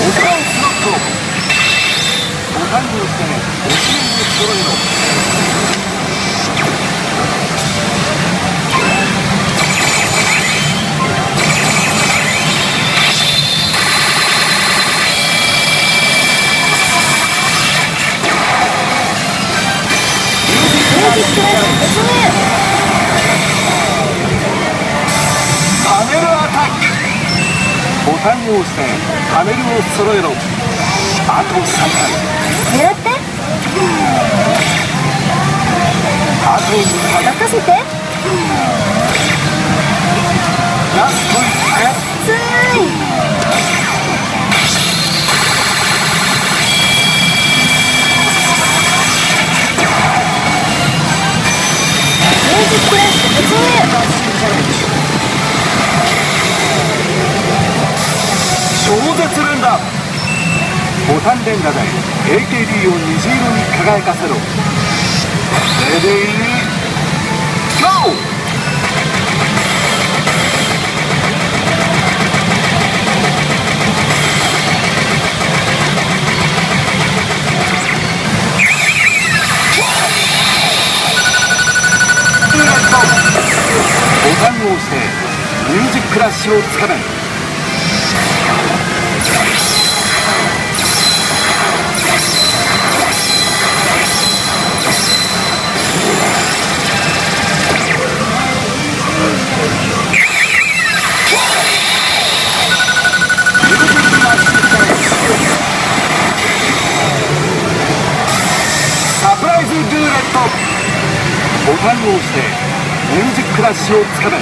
ボタンスロットボタンをよっておしりに揃えろストライク進タンを押してパネルを揃えろ。あと3回。狙って。あと2回。任せてボタン連打で AKB を虹色に輝かせろ。レディーゴー！ボタンを押してミュージックラッシュをつかめ。ト。ボタンを押してミュージックラッシュをつかめ